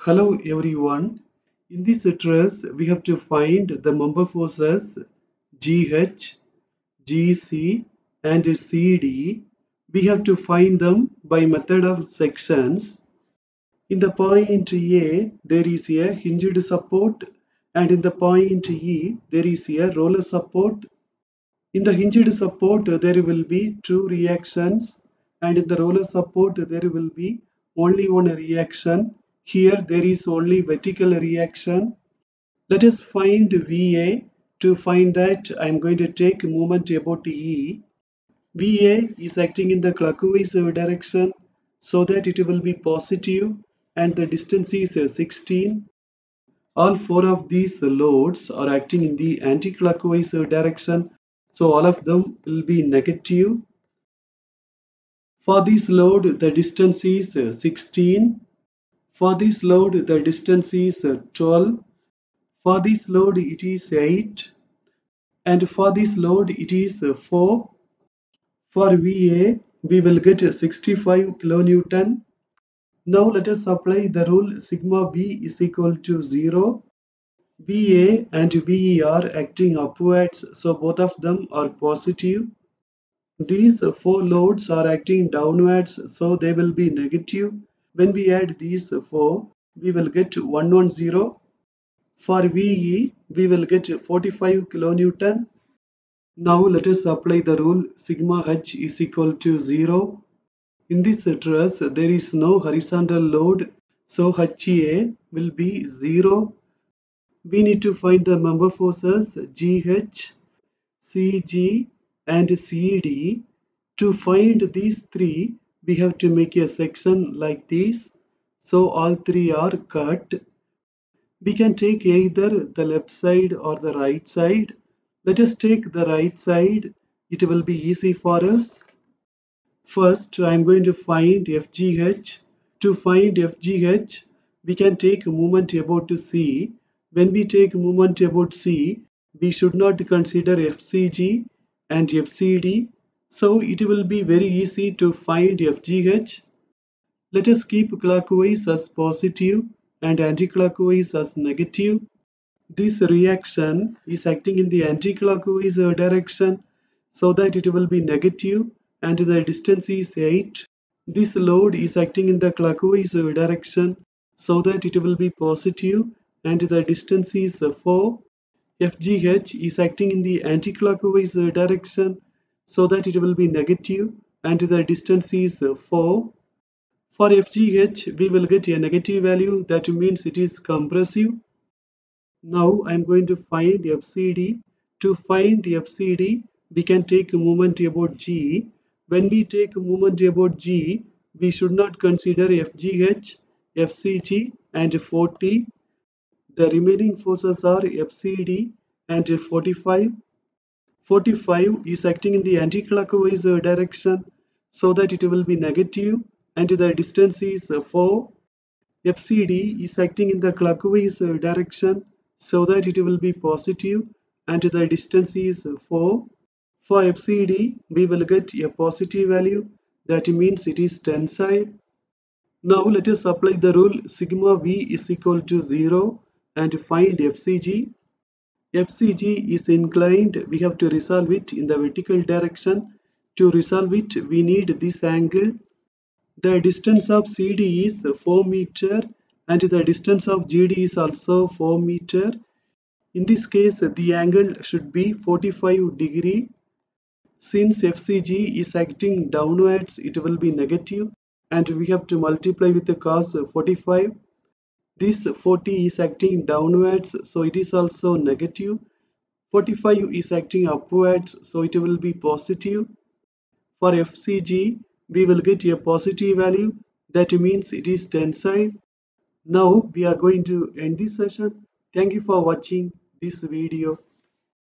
Hello everyone. In this address, we have to find the member forces GH, GC and CD. We have to find them by method of sections. In the point A, there is a hinged support and in the point E, there is a roller support. In the hinged support, there will be two reactions and in the roller support, there will be only one reaction. Here, there is only vertical reaction. Let us find VA. To find that, I am going to take moment about E. VA is acting in the clockwise direction so that it will be positive and the distance is 16. All four of these loads are acting in the anti-clockwise direction so all of them will be negative. For this load the distance is 16. For this load the distance is uh, 12. For this load it is 8 and for this load it is uh, 4. For VA we will get 65 kilonewton. Now let us apply the rule sigma V is equal to 0. VA and VE are acting upwards so both of them are positive. These four loads are acting downwards so they will be negative. When we add these four we will get 110 for VE, we will get 45 kilonewton. Now let us apply the rule sigma h is equal to 0. In this truss, there is no horizontal load, so HA will be 0. We need to find the member forces GH, CG and CD. To find these three, we have to make a section like this. So all three are cut. We can take either the left side or the right side. Let us take the right side. It will be easy for us. First, I am going to find FGH. To find FGH, we can take moment about to C. When we take moment about C, we should not consider FCG and FCD. So it will be very easy to find FGH. Let us keep clockwise as positive and anticlockwise as negative. This reaction is acting in the anticlockwise direction so that it will be negative and the distance is 8. This load is acting in the clockwise direction so that it will be positive and the distance is 4. FGH is acting in the anticlockwise direction so that it will be negative and the distance is uh, 4. For FGH, we will get a negative value that means it is compressive. Now I am going to find FCD. To find FCD, we can take a moment about G. When we take a moment about G, we should not consider FGH, FCG and 40. The remaining forces are FCD and 45. 45 is acting in the anti-clockwise uh, direction so that it will be negative and the distance is uh, 4. FCD is acting in the clockwise uh, direction so that it will be positive and the distance is 4. For FCD, we will get a positive value that means it is tensile. Now let us apply the rule sigma V is equal to 0 and find FCG. FCG is inclined, we have to resolve it in the vertical direction. To resolve it, we need this angle the distance of CD is 4 meter and the distance of GD is also 4 meter. In this case, the angle should be 45 degree. Since FCG is acting downwards, it will be negative and we have to multiply with the cos 45. This 40 is acting downwards, so it is also negative. 45 is acting upwards, so it will be positive. For FCG, we will get a positive value that means it is tensile now we are going to end this session thank you for watching this video